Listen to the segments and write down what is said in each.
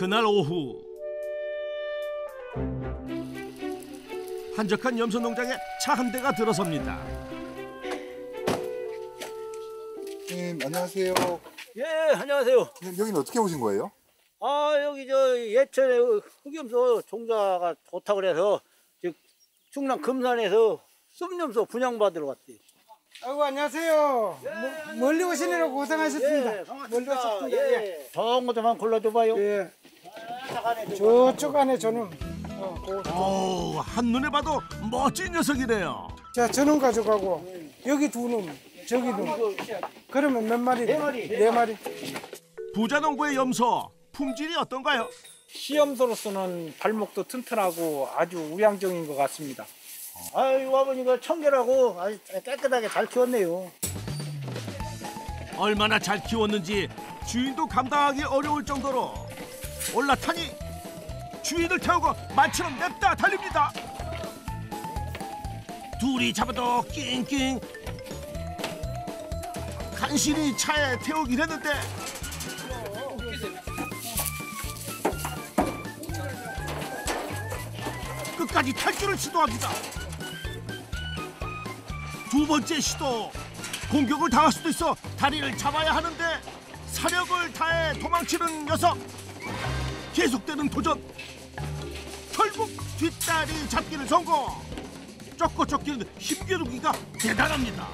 그날 오후 한적한 염소 농장에 차 한 대가 들어섭니다. 님 안녕하세요. 예, 안녕하세요. 님, 여기는 어떻게 오신 거예요? 아, 여기 저 예천에 흑염소 종자가 좋다 그래서 저 충남 금산에서 쏨염소 분양받으러 왔대요. 아이고 안녕하세요. 뭐, 멀리 오시느라고 고생하셨습니다. 예, 멀리. 오셨습니다. 예. 예. 좋은 거좀 한번 골라줘봐요. 예. 저 저쪽 안에 저는 어, 그- 오, 한눈에 봐도 멋진 녀석이네요. 자 저는 가져가고 여기 두 놈, 저기 놈. 그러면 몇 마리? 네 마리. 네 마리. 부자 농부의 염소 품질이 어떤가요? 시험소로서는 발목도 튼튼하고 아주 우양정인 것 같습니다. 아이고 아버니가 청결하고 아주 깨끗하게 잘 키웠네요. 얼마나 잘 키웠는지 주인도 감당하기 어려울 정도로 올라타니 주인을 태우고 말처럼 냅다 달립니다. 둘이 잡아도 낑낑 간신히 차에 태우긴 했는데 끝까지 탈출을 시도합니다. 두 번째 시도 공격을 당할 수도 있어 다리를 잡아야 하는데 사력을 다해 도망치는 녀석 계속되는 도전 결국 뒷다리 잡기를 성공 쫓고 쫓기는 힘겨루기가 대단합니다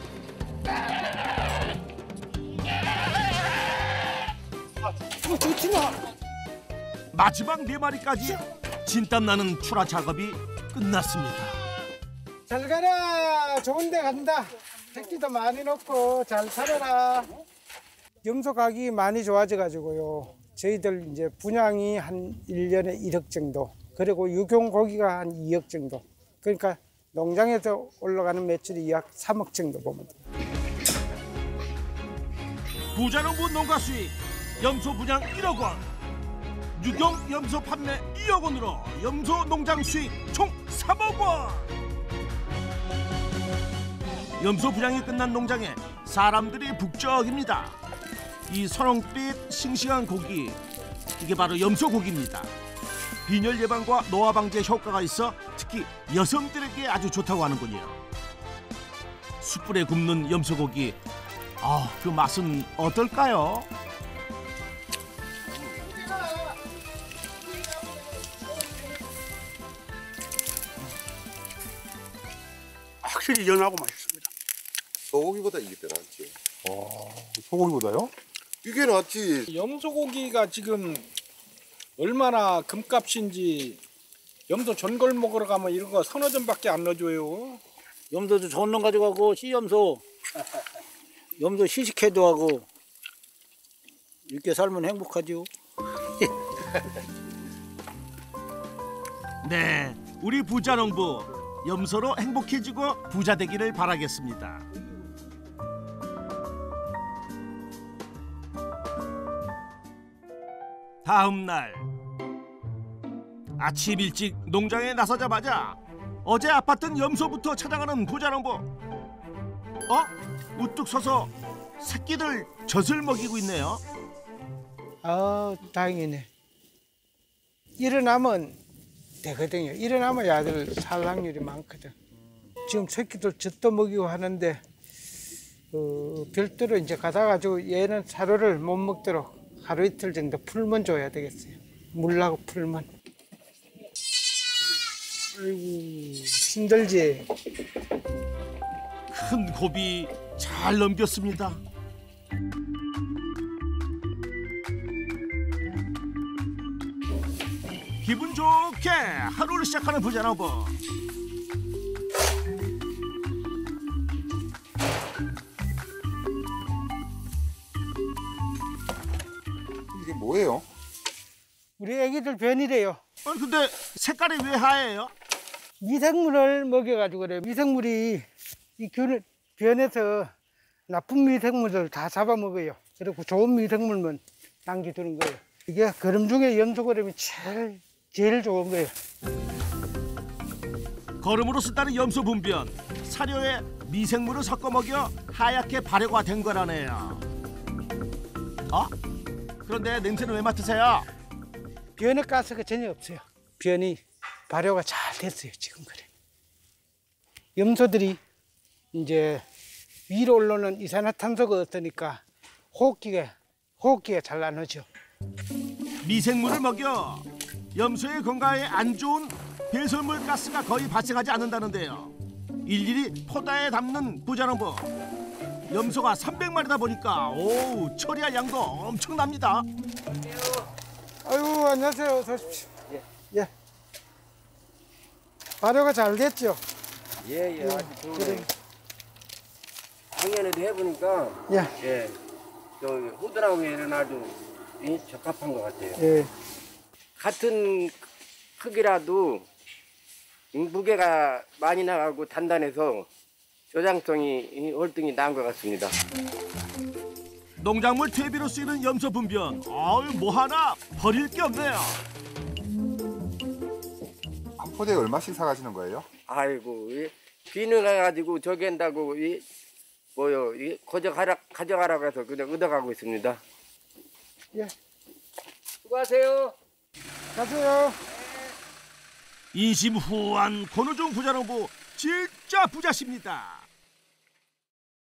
어, 좋지 마. 마지막 네 마리까지 진땀나는 출하 작업이 끝났습니다 잘 가라. 좋은 데 간다. 새끼도 많이 넣고 잘 살아라. 염소 가격이 많이 좋아져 가지고요. 저희들 이제 분양이 한 일년에 1억 정도. 그리고 육용 고기가 한 2억 정도. 그러니까 농장에서 올라가는 매출이 약 3억 정도 보면 돼요. 부자농부 농가 수익 염소 분양 1억 원 유경 염소 판매 2억 원으로 염소 농장 수익 총 3억 원 염소 분양이 끝난 농장에 사람들이 북적입니다 이 선홍빛 싱싱한 고기 이게 바로 염소 고기입니다 빈혈 예방과 노화 방지에 효과가 있어 특히 여성들에게 아주 좋다고 하는군요 숯불에 굽는 염소 고기 아, 그 맛은 어떨까요? 확실히 연하고 맛있습니다. 소고기보다 이게 더 낫지. 소고기보다요? 이게 낫지. 염소고기가 지금 얼마나 금값인지 염소 전골 먹으러 가면 이런 거 서너 점밖에 안 넣어줘요. 염소도 좋은 놈 가져가고 씨염소 염소 시식회도 하고 이렇게 살면 행복하죠. 네, 우리 부자 농부 염소로 행복해지고 부자 되기를 바라겠습니다. 다음 날 아침 일찍 농장에 나서자마자 어제 아팠던 염소부터 찾아가는 부자농부. 어? 우뚝 서서 새끼들 젖을 먹이고 있네요. 아, 다행이네. 일어나면 되거든요. 일어나면 야들 살 확률이 많거든. 지금 새끼들 젖도 먹이고 하는데 어, 별도로 이제 가다 가지고 얘는 사료를 못 먹도록 하루 이틀 정도 풀만 줘야 되겠어요. 물하고 풀만. 아이고 힘들지. 큰 고비 잘 넘겼습니다. 기분 좋게 하루를 시작하는 부자농부. 뭐예요? 우리 애기들 변이래요. 어, 근데 색깔이 왜 하얘요? 미생물을 먹여가지고 그래. 미생물이 이 균, 변해서 나쁜 미생물을 다 잡아먹어요. 그리고 좋은 미생물만 남겨두는 거예요. 이게 거름 중에 염소거름이 제일, 제일 좋은 거예요. 거름으로 쓴다는 염소 분변 사료에 미생물을 섞어 먹여 하얗게 발효가 된 거라네요. 어? 그런데 냄새는 왜 맡으세요? 변의 가스가 전혀 없어요. 변이 발효가 잘 됐어요. 지금 그래. 염소들이 이제 위로 올라오는 이산화탄소가 없으니까 호흡기가 호흡기가 잘안 오죠. 미생물을 먹여 염소의 건강에 안 좋은 배설물 가스가 거의 발생하지 않는다는데요. 일일이 포다에 담는 부자농부. 염소가 300마리다 보니까 오 처리할 양도 엄청납니다. 아유 안녕하세요. 어서 오십시오. 예. 발효가 잘 됐죠. 예, 예, 아주 그래. 좋네요. 작년에도 해보니까, 예. 예, 저 호들하고에는 아주 이 적합한 것 같아요. 예. 같은 크기라도 무게가 많이 나가고 단단해서 저장성이 이 월등히 나은 것 같습니다. 농작물 퇴비로 쓰이는 염소 분변. 아유 뭐 하나 버릴 게 없네요. 한 포대에 얼마씩 사가시는 거예요? 아이고, 이 비누 가가지고 저기 한다고, 이, 뭐요, 이 가져가라, 가져가라고 해서 그냥 얻어가고 있습니다. 예. 수고하세요. 가세요. 인심 후한 권우종 부자농부 진짜 부자십니다.